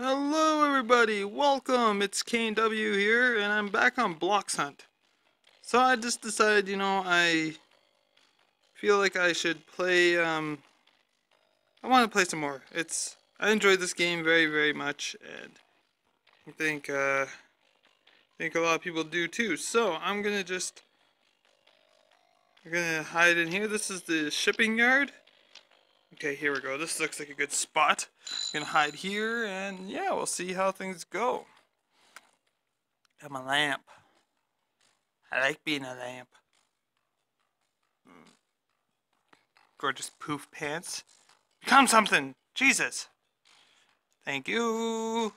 Hello everybody, welcome, it's KW here, and I'm back on Blox Hunt. So I just decided, you know, I feel like I should play, um, I want to play some more. It's, I enjoyed this game very, very much, and I think, uh, I think a lot of people do too. So I'm gonna just, I'm gonna hide in here. This is the shipping yard. Okay, here we go. This looks like a good spot. I'm gonna hide here, and yeah, we'll see how things go. I'm a lamp. I like being a lamp. Hmm. Gorgeous poof pants. Become something! Jesus! Thank you!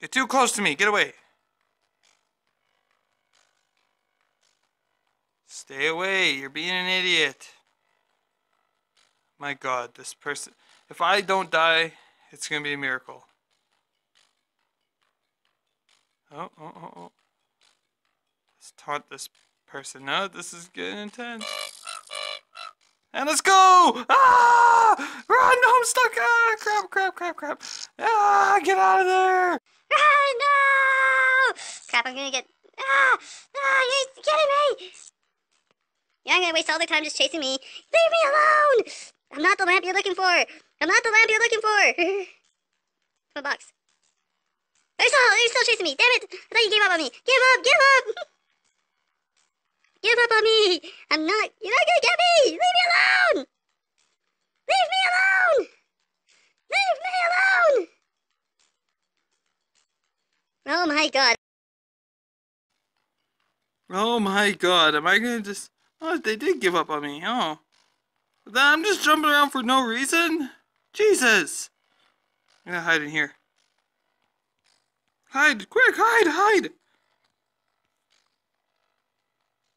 You're too close to me. Get away. Stay away. You're being an idiot. My god, this person... If I don't die, it's going to be a miracle. Oh, oh, oh, oh. Let's taunt this person. No, this is getting intense. And let's go! Ah! Run! No, I'm stuck! Ah! Crap, crap, crap, crap. Ah! Get out of there! Ah, no! Crap, I'm gonna get... Ah! Ah, you're getting me! You're gonna waste all the time just chasing me. Leave me alone! I'm not the lamp you're looking for. I'm not the lamp you're looking for. what box? They're still, they're still chasing me. Damn it! I thought you gave up on me. Give up! Give up! give up on me! I'm not. You're not gonna get me! Leave me alone! Leave me alone! Leave me alone! Oh my god. Oh my god, am I gonna just... Oh, they did give up on me, oh. I'm just jumping around for no reason? Jesus! I'm gonna hide in here. Hide! Quick, hide, hide!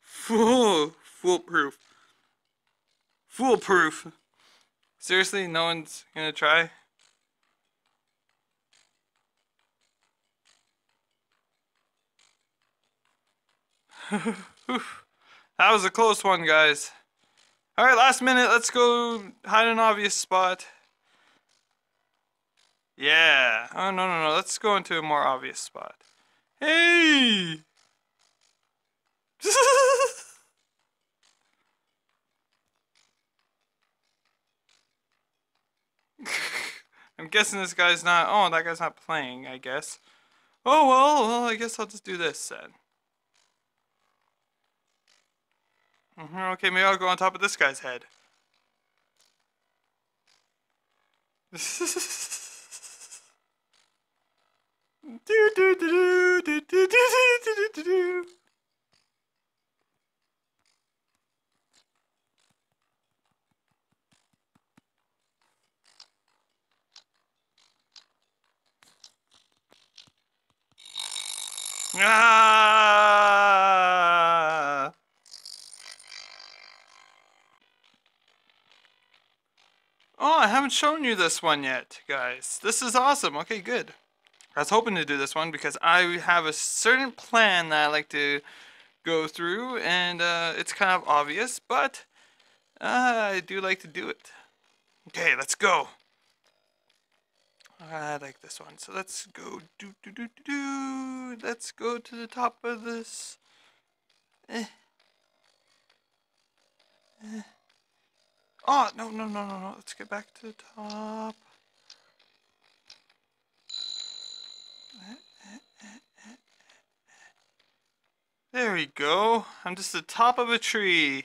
Fool, foolproof. Foolproof. Seriously, no one's gonna try? that was a close one, guys. Alright, last minute. Let's go hide an obvious spot. Yeah. Oh, no, no, no. Let's go into a more obvious spot. Hey! I'm guessing this guy's not... Oh, that guy's not playing, I guess. Oh, well, well, I guess I'll just do this then. Okay, maybe I'll go on top of this guy's head. do, do, do, do, do, do, do, do, do. Ah! Oh, I haven't shown you this one yet, guys. This is awesome. Okay, good. I was hoping to do this one because I have a certain plan that I like to go through, and uh, it's kind of obvious, but uh, I do like to do it. Okay, let's go. I like this one. So let's go do do do do do. Let's go to the top of this. Eh. Eh. Oh no no no no no! Let's get back to the top. There we go. I'm just the top of a tree.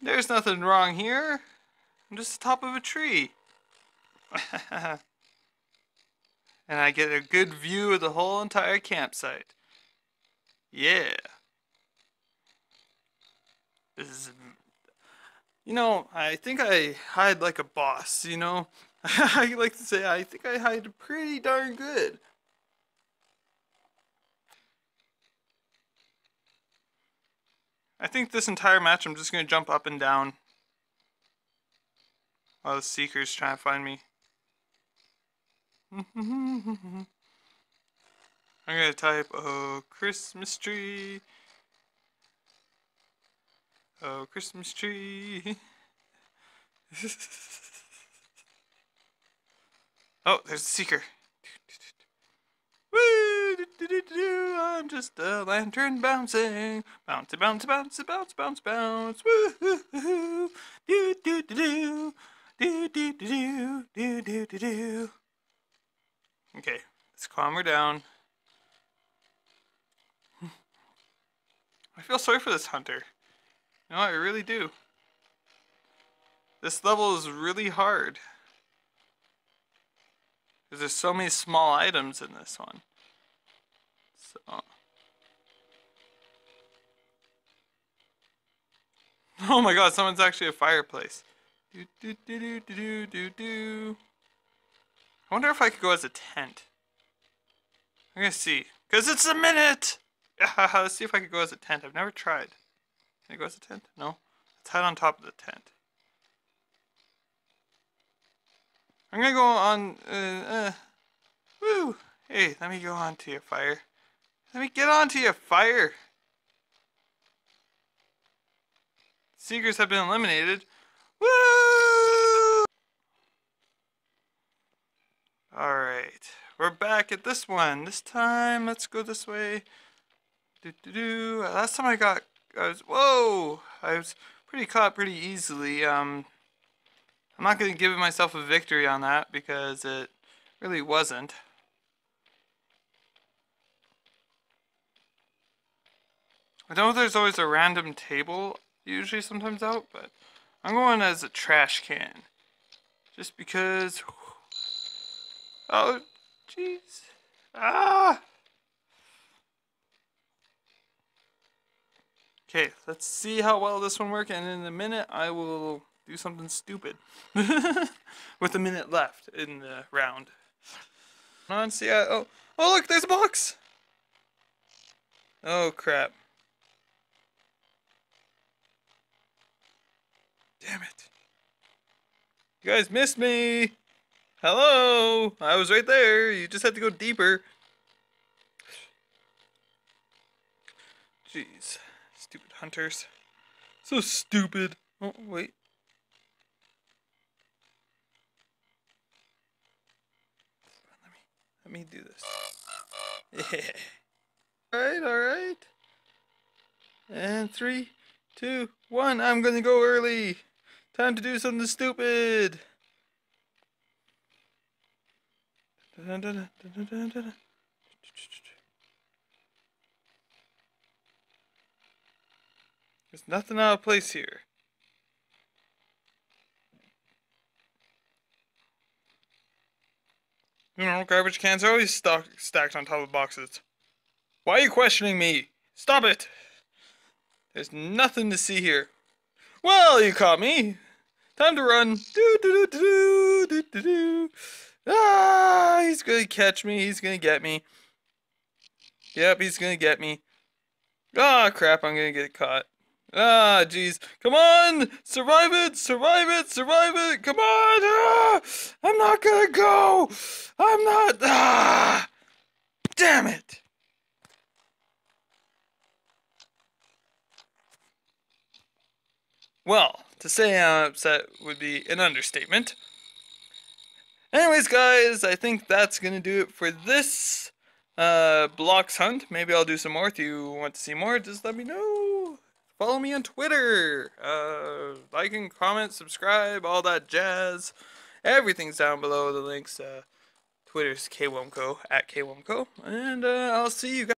There's nothing wrong here. I'm just the top of a tree. and I get a good view of the whole entire campsite. Yeah. This is... You know, I think I hide like a boss, you know? I like to say I think I hide pretty darn good. I think this entire match I'm just going to jump up and down while the Seeker's trying to find me. I'm going to type, oh, Christmas tree. Oh, Christmas tree. Oh, there's the seeker. I'm just a lantern bouncing. Bounce, bounce, bounce, bounce, bounce, bounce. Woo! Do, do, do. Do, do, do, do. Do, do, do, do. Okay, let's calm her down. I feel sorry for this hunter. Know, I really do. This level is really hard. Because there's so many small items in this one. So. Oh my god, someone's actually a fireplace. Do, do, do, do, do, do, do. I wonder if I could go as a tent. I'm gonna see. Because it's a minute! Let's see if I could go as a tent. I've never tried. Can I go as a tent? No? Let's hide on top of the tent. I'm gonna go on, uh, uh, woo! Hey, let me go on to your fire. Let me get onto your fire! Seekers have been eliminated. Woo! Alright, we're back at this one. This time, let's go this way. Do, do, do. Last time I got, Was, whoa! I was pretty caught pretty easily. Um, I'm not going to give myself a victory on that because it really wasn't. I know there's always a random table usually sometimes out, but I'm going as a trash can. Just because... Oh, jeez. Ah! Okay, let's see how well this one works, and in a minute I will do something stupid. With a minute left in the round. On, see, I, oh, oh look, there's a box! Oh crap. Damn it. You guys missed me! Hello! I was right there, you just had to go deeper. Jeez. Hunters. So stupid. Oh, wait. Let me, let me do this. Yeah. Alright, alright. And three, two, one. I'm gonna go early. Time to do something stupid. Dun, dun, dun, There's nothing out of place here. You know, garbage cans are always stock stacked on top of boxes. Why are you questioning me? Stop it! There's nothing to see here. Well, you caught me. Time to run. Do do do do do do do. Ah, he's gonna catch me. He's gonna get me. Yep, he's gonna get me. Ah, crap! I'm gonna get caught. Ah, jeez. Come on! Survive it! Survive it! Survive it! Come on! Ah! I'm not gonna go! I'm not... Ah! Damn it! Well, to say I'm upset would be an understatement. Anyways, guys, I think that's gonna do it for this uh, Blox Hunt. Maybe I'll do some more. If you want to see more, just let me know. Follow me on Twitter. Uh, like and comment, subscribe, all that jazz. Everything's down below. The links. Uh, Twitter's KWILMCO at KWILMCO. And uh, I'll see you guys.